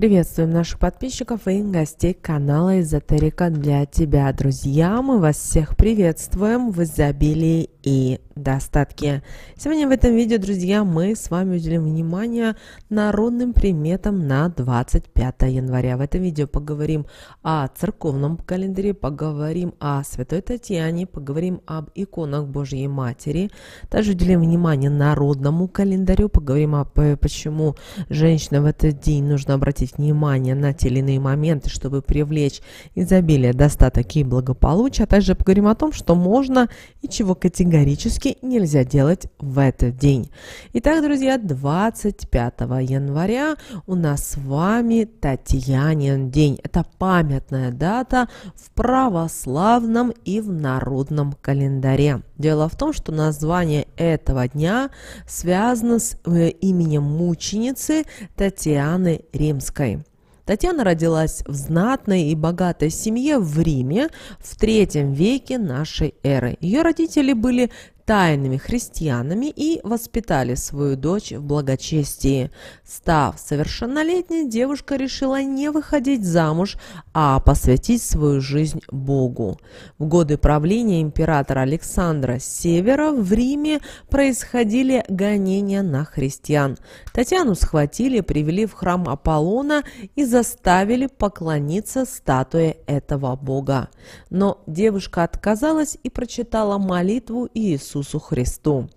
Приветствуем наших подписчиков и гостей канала Эзотерика для тебя, друзья. Мы вас всех приветствуем в изобилии и достатке. Сегодня в этом видео, друзья, мы с вами уделим внимание народным приметам на 25 января. В этом видео поговорим о церковном календаре, поговорим о Святой Татьяне, поговорим об иконах Божьей Матери. Также уделим внимание народному календарю, поговорим о почему женщина в этот день нужно обратить внимание на те или иные моменты, чтобы привлечь изобилие, достаток и благополучие. А также поговорим о том, что можно и чего категорически нельзя делать в этот день. Итак, друзья, 25 января у нас с вами Татьянин день. Это памятная дата в православном и в народном календаре. Дело в том, что название этого дня связано с э, именем мученицы Татьяны Римской. Татьяна родилась в знатной и богатой семье в Риме в третьем веке нашей эры. Ее родители были тайными христианами и воспитали свою дочь в благочестии. Став совершеннолетней, девушка решила не выходить замуж, а посвятить свою жизнь Богу. В годы правления императора Александра Севера в Риме происходили гонения на христиан. Татьяну схватили, привели в храм Аполлона и заставили поклониться статуе этого бога. Но девушка отказалась и прочитала молитву Иисуса Иисусу Христу.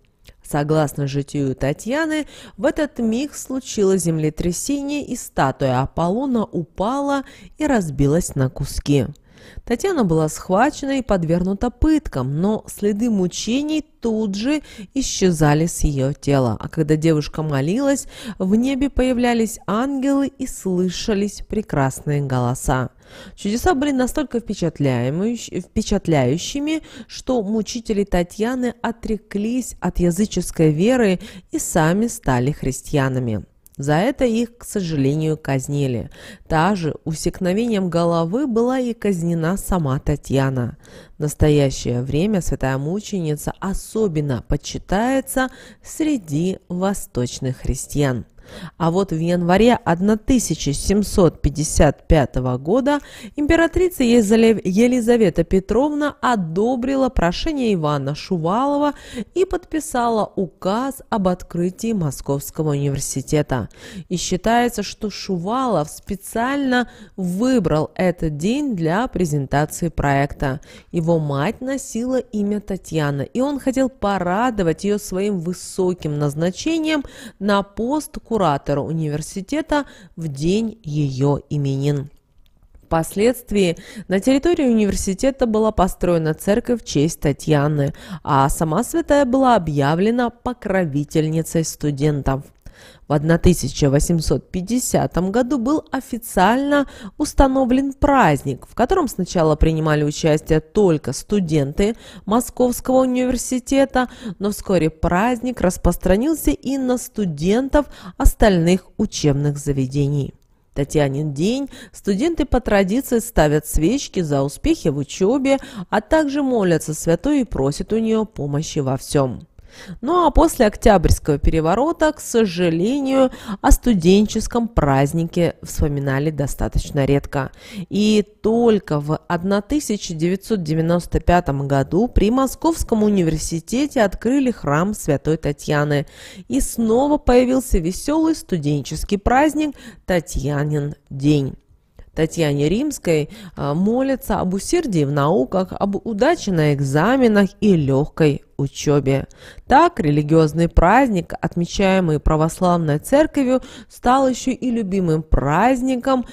Согласно житию Татьяны, в этот миг случилось землетрясение, и статуя Аполлона упала и разбилась на куски. Татьяна была схвачена и подвергнута пыткам, но следы мучений тут же исчезали с ее тела. А когда девушка молилась, в небе появлялись ангелы и слышались прекрасные голоса. Чудеса были настолько впечатляющими, что мучители Татьяны отреклись от языческой веры и сами стали христианами. За это их, к сожалению, казнили. Также усекновением головы была и казнена сама Татьяна. В настоящее время святая мученица особенно почитается среди восточных христиан. А вот в январе 1755 года императрица Елизавета Петровна одобрила прошение Ивана Шувалова и подписала указ об открытии Московского университета. И считается, что Шувалов специально выбрал этот день для презентации проекта. Его мать носила имя Татьяна, и он хотел порадовать ее своим высоким назначением на пост куратора университета в день ее именин. Впоследствии на территории университета была построена церковь в честь Татьяны, а сама святая была объявлена покровительницей студентов. В 1850 году был официально установлен праздник, в котором сначала принимали участие только студенты Московского университета, но вскоре праздник распространился и на студентов остальных учебных заведений. Татьянин день студенты по традиции ставят свечки за успехи в учебе, а также молятся святой и просят у нее помощи во всем. Ну а после Октябрьского переворота, к сожалению, о студенческом празднике вспоминали достаточно редко. И только в 1995 году при Московском университете открыли храм Святой Татьяны. И снова появился веселый студенческий праздник Татьянин день. Татьяне Римской а, молятся об усердии в науках, об удаче на экзаменах и легкой учебе. Так, религиозный праздник, отмечаемый православной церковью, стал еще и любимым праздником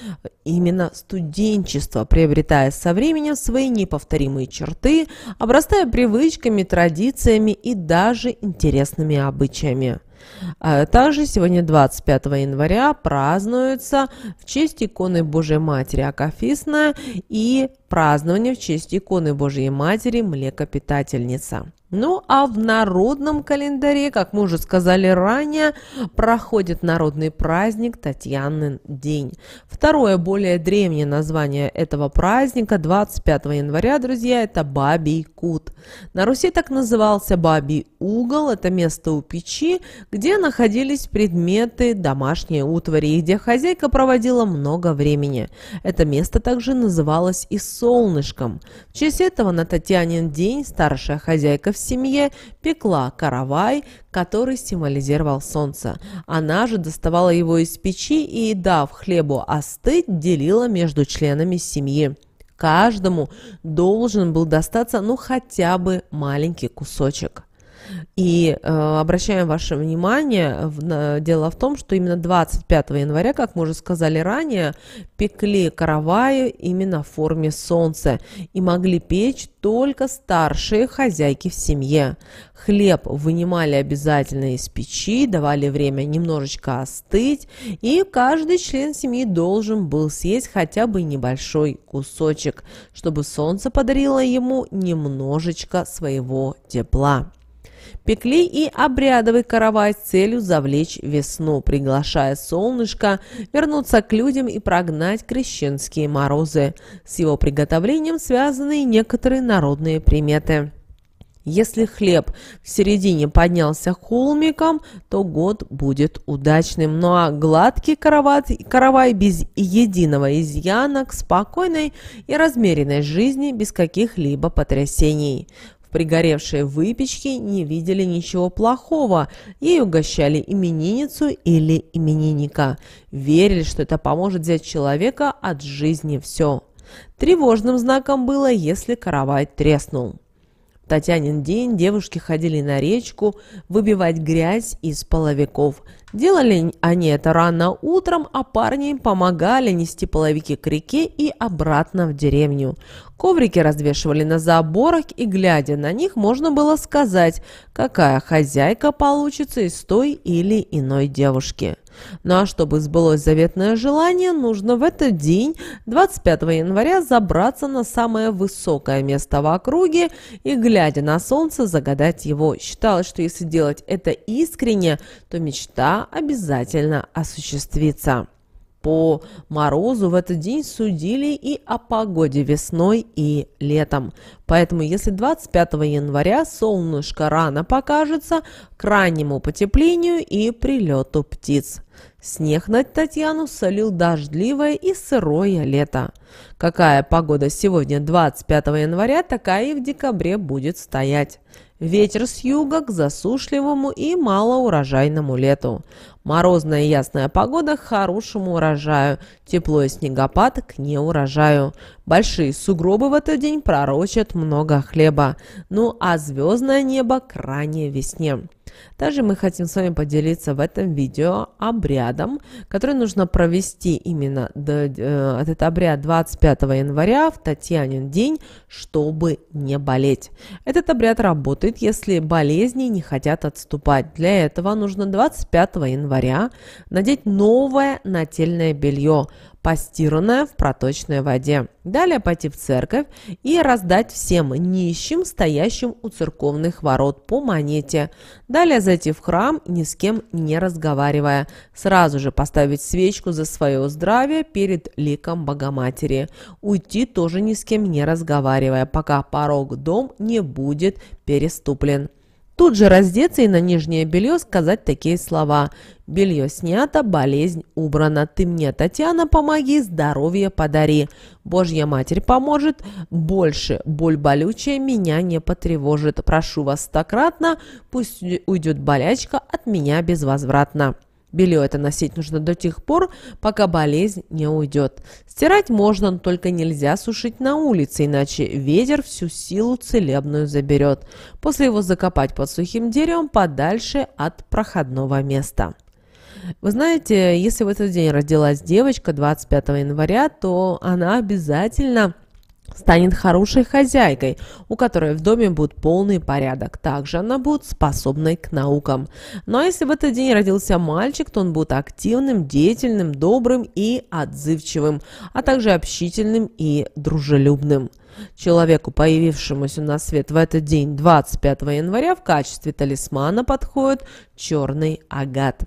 именно студенчества, приобретая со временем свои неповторимые черты, обрастая привычками, традициями и даже интересными обычаями. А также сегодня, 25 января, празднуется в честь иконы Божьей Матери Акафистная и празднование в честь иконы Божьей Матери Млекопитательница. Ну а в народном календаре, как мы уже сказали ранее, проходит народный праздник Татьянин день. Второе, более древнее название этого праздника 25 января, друзья, это Бабий Кут. На Руси так назывался Бабий угол, это место у печи, где находились предметы домашней утвари, где хозяйка проводила много времени. Это место также называлось и солнышком. В честь этого на Татьянин день старшая хозяйка семье пекла каравай, который символизировал солнце. Она же доставала его из печи и, дав хлебу остыть, делила между членами семьи. Каждому должен был достаться ну хотя бы маленький кусочек. И э, обращаем ваше внимание, в, на, дело в том, что именно 25 января, как мы уже сказали ранее, пекли караваи именно в форме солнца и могли печь только старшие хозяйки в семье. Хлеб вынимали обязательно из печи, давали время немножечко остыть, и каждый член семьи должен был съесть хотя бы небольшой кусочек, чтобы солнце подарило ему немножечко своего тепла. Пекли и обрядовый каравай с целью завлечь весну, приглашая солнышко вернуться к людям и прогнать крещенские морозы. С его приготовлением связаны некоторые народные приметы. Если хлеб в середине поднялся холмиком, то год будет удачным. Ну а гладкий каравай, каравай без единого изъяна к спокойной и размеренной жизни без каких-либо потрясений пригоревшей выпечке не видели ничего плохого. Ей угощали именинницу или именинника. Верили, что это поможет взять человека от жизни все. Тревожным знаком было, если каравай треснул. Татьянин день девушки ходили на речку выбивать грязь из половиков. Делали они это рано утром, а парни помогали нести половики к реке и обратно в деревню. Коврики развешивали на заборах, и, глядя на них, можно было сказать, какая хозяйка получится из той или иной девушки. Ну а чтобы сбылось заветное желание, нужно в этот день, 25 января, забраться на самое высокое место в округе и, глядя на солнце, загадать его. Считалось, что если делать это искренне, то мечта обязательно осуществится по морозу в этот день судили и о погоде весной и летом. Поэтому если 25 января солнышко рано покажется к раннему потеплению и прилету птиц. Снег над Татьяну солил дождливое и сырое лето. Какая погода сегодня 25 января, такая и в декабре будет стоять. Ветер с юга к засушливому и малоурожайному лету. Морозная и ясная погода к хорошему урожаю. Тепло и снегопад к неурожаю. Большие сугробы в этот день пророчат много хлеба. Ну а звездное небо к ранней весне. Также мы хотим с вами поделиться в этом видео обрядом, который нужно провести именно этот обряд 25 января в Татьянин день, чтобы не болеть. Этот обряд работает, если болезни не хотят отступать. Для этого нужно 25 января надеть новое нательное белье, постиранная в проточной воде. Далее пойти в церковь и раздать всем нищим, стоящим у церковных ворот по монете. Далее зайти в храм, ни с кем не разговаривая. Сразу же поставить свечку за свое здравие перед ликом Богоматери. Уйти тоже ни с кем не разговаривая, пока порог дом не будет переступлен. Тут же раздеться и на нижнее белье сказать такие слова. «Белье снято, болезнь убрана. Ты мне, Татьяна, помоги, здоровье подари. Божья Матерь поможет. Больше боль болючая меня не потревожит. Прошу вас стократно, пусть уйдет болячка от меня безвозвратно». Белье это носить нужно до тех пор, пока болезнь не уйдет. Стирать можно, но только нельзя сушить на улице, иначе ветер всю силу целебную заберет. После его закопать под сухим деревом подальше от проходного места. Вы знаете, если в этот день родилась девочка 25 января, то она обязательно станет хорошей хозяйкой, у которой в доме будет полный порядок. Также она будет способной к наукам. Ну а если в этот день родился мальчик, то он будет активным, деятельным, добрым и отзывчивым, а также общительным и дружелюбным. Человеку, появившемуся на свет в этот день 25 января, в качестве талисмана подходит черный агат.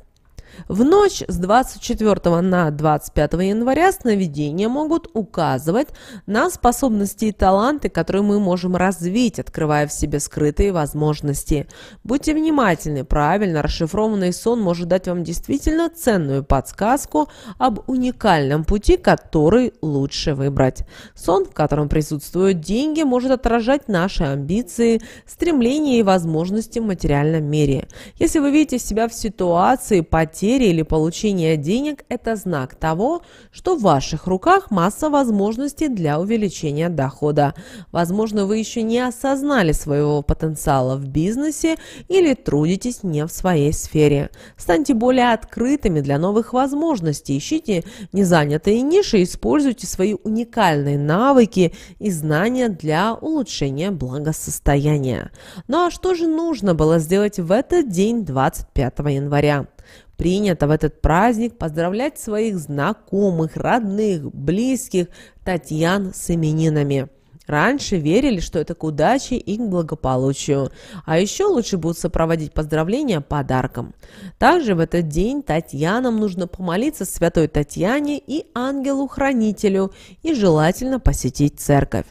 В ночь с 24 на 25 января сновидения могут указывать на способности и таланты, которые мы можем развить, открывая в себе скрытые возможности. Будьте внимательны, правильно расшифрованный сон может дать вам действительно ценную подсказку об уникальном пути, который лучше выбрать. Сон, в котором присутствуют деньги, может отражать наши амбиции, стремления и возможности в материальном мире. Если вы видите себя в ситуации потери, потери или получения денег – это знак того, что в ваших руках масса возможностей для увеличения дохода. Возможно, вы еще не осознали своего потенциала в бизнесе или трудитесь не в своей сфере. Станьте более открытыми для новых возможностей, ищите незанятые ниши, используйте свои уникальные навыки и знания для улучшения благосостояния. Ну а что же нужно было сделать в этот день 25 января? Принято в этот праздник поздравлять своих знакомых, родных, близких Татьян с именинами. Раньше верили, что это к удаче и к благополучию. А еще лучше будут сопроводить поздравления подарком. Также в этот день Татьянам нужно помолиться святой Татьяне и ангелу-хранителю и желательно посетить церковь.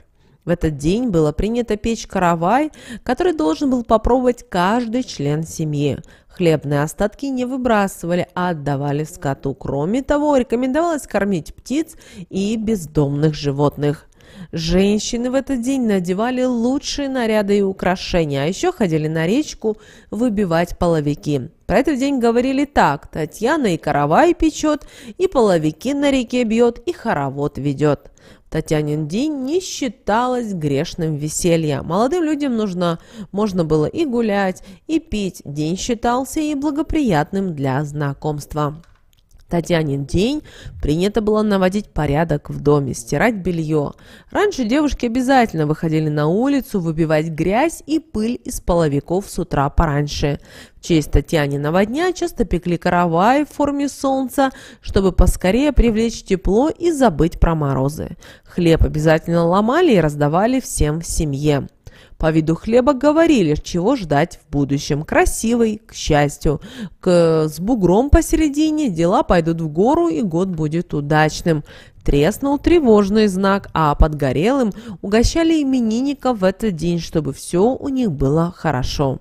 В этот день было принято печь каравай, который должен был попробовать каждый член семьи. Хлебные остатки не выбрасывали, а отдавали скоту. Кроме того, рекомендовалось кормить птиц и бездомных животных. Женщины в этот день надевали лучшие наряды и украшения, а еще ходили на речку выбивать половики. Про этот день говорили так. Татьяна и каравай печет, и половики на реке бьет, и хоровод ведет. Татьянин день не считалось грешным веселья. Молодым людям нужно, можно было и гулять, и пить. День считался и благоприятным для знакомства. Татьянин день принято было наводить порядок в доме, стирать белье. Раньше девушки обязательно выходили на улицу выбивать грязь и пыль из половиков с утра пораньше. В честь Татьяниного дня часто пекли каравай в форме солнца, чтобы поскорее привлечь тепло и забыть про морозы. Хлеб обязательно ломали и раздавали всем в семье. По виду хлеба говорили, чего ждать в будущем. Красивый, к счастью. К, с бугром посередине дела пойдут в гору и год будет удачным. Треснул тревожный знак, а подгорелым угощали именинников в этот день, чтобы все у них было хорошо.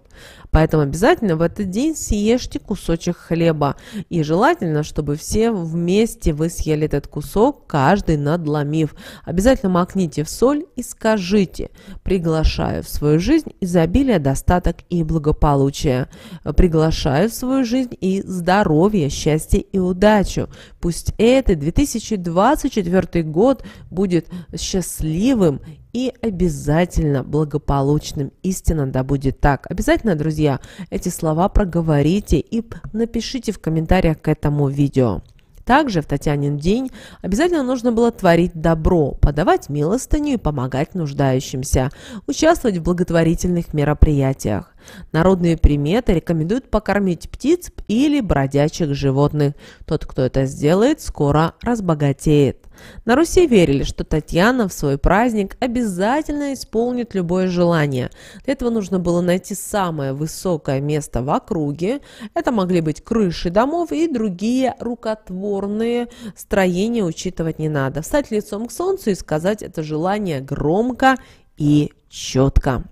Поэтому обязательно в этот день съешьте кусочек хлеба. И желательно, чтобы все вместе вы съели этот кусок, каждый надломив. Обязательно макните в соль и скажите «Приглашаю в свою жизнь изобилие, достаток и благополучие. Приглашаю в свою жизнь и здоровье, счастье и удачу. Пусть этот 2024 год будет счастливым и обязательно благополучным. Истинно да будет так. Обязательно, друзья, эти слова проговорите и напишите в комментариях к этому видео. Также в Татьянин день обязательно нужно было творить добро, подавать милостыню и помогать нуждающимся, участвовать в благотворительных мероприятиях. Народные приметы рекомендуют покормить птиц или бродячих животных. Тот, кто это сделает, скоро разбогатеет. На Руси верили, что Татьяна в свой праздник обязательно исполнит любое желание. Для этого нужно было найти самое высокое место в округе. Это могли быть крыши домов и другие рукотворные строения учитывать не надо. Встать лицом к солнцу и сказать это желание громко и четко.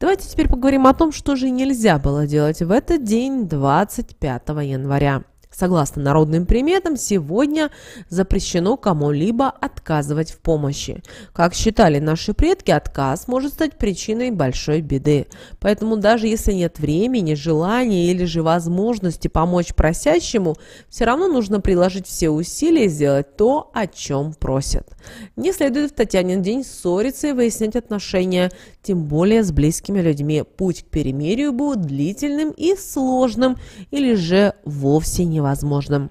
Давайте теперь поговорим о том, что же нельзя было делать в этот день, 25 января. Согласно народным приметам, сегодня запрещено кому-либо отказывать в помощи. Как считали наши предки, отказ может стать причиной большой беды. Поэтому даже если нет времени, желания или же возможности помочь просящему, все равно нужно приложить все усилия и сделать то, о чем просят. Не следует в Татьянин день ссориться и выяснять отношения, тем более с близкими людьми. Путь к перемирию будет длительным и сложным или же вовсе невозможным.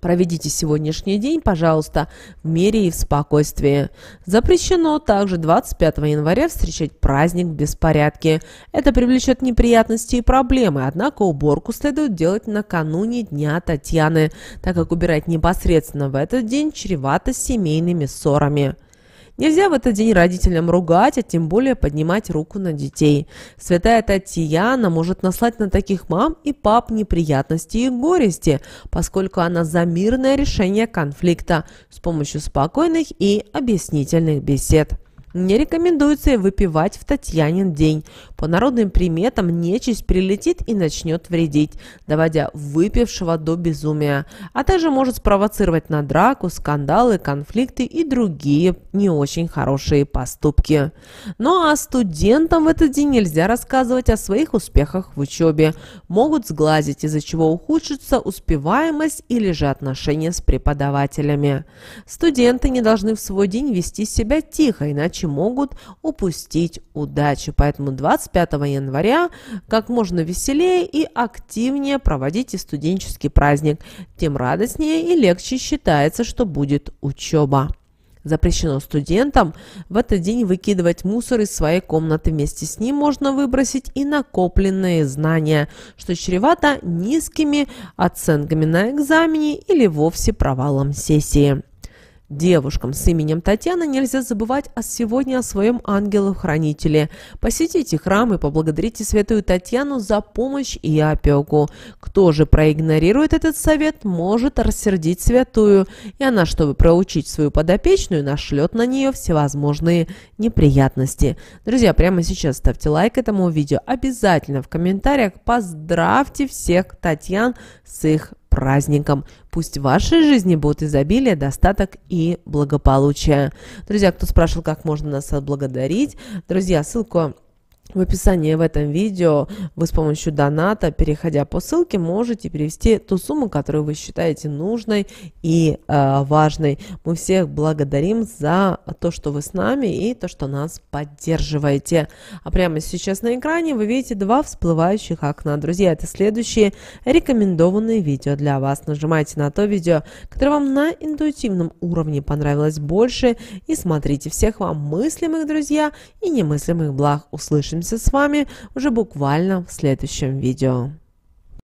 Проведите сегодняшний день, пожалуйста, в мире и в спокойствии. Запрещено также 25 января встречать праздник в беспорядке. Это привлечет неприятности и проблемы, однако уборку следует делать накануне Дня Татьяны, так как убирать непосредственно в этот день чревато семейными ссорами. Нельзя в этот день родителям ругать, а тем более поднимать руку на детей. Святая Татьяна может наслать на таких мам и пап неприятности и горести, поскольку она за мирное решение конфликта с помощью спокойных и объяснительных бесед. Не рекомендуется выпивать в Татьянин день. По народным приметам нечисть прилетит и начнет вредить, доводя выпившего до безумия, а также может спровоцировать на драку, скандалы, конфликты и другие не очень хорошие поступки. Ну а студентам в этот день нельзя рассказывать о своих успехах в учебе. Могут сглазить, из-за чего ухудшится успеваемость или же отношения с преподавателями. Студенты не должны в свой день вести себя тихо, иначе могут упустить удачу. Поэтому 25 января как можно веселее и активнее проводите студенческий праздник. Тем радостнее и легче считается, что будет учеба. Запрещено студентам в этот день выкидывать мусор из своей комнаты. Вместе с ним можно выбросить и накопленные знания, что чревато низкими оценками на экзамене или вовсе провалом сессии. Девушкам с именем Татьяна нельзя забывать о сегодня о своем ангеле-хранителе. Посетите храм и поблагодарите святую Татьяну за помощь и опеку. Кто же проигнорирует этот совет, может рассердить святую, и она, чтобы проучить свою подопечную, нашлет на нее всевозможные неприятности. Друзья, прямо сейчас ставьте лайк этому видео. Обязательно в комментариях поздравьте всех Татьян с их праздником. Пусть в вашей жизни будет изобилие, достаток и благополучие. Друзья, кто спрашивал, как можно нас отблагодарить, друзья, ссылку в описании в этом видео вы с помощью доната, переходя по ссылке, можете перевести ту сумму, которую вы считаете нужной и э, важной. Мы всех благодарим за то, что вы с нами и то, что нас поддерживаете. А прямо сейчас на экране вы видите два всплывающих окна. Друзья, это следующие рекомендованные видео для вас. Нажимайте на то видео, которое вам на интуитивном уровне понравилось больше и смотрите. Всех вам мыслимых, друзья, и немыслимых благ. Услышимся Увидимся с вами уже буквально в следующем видео.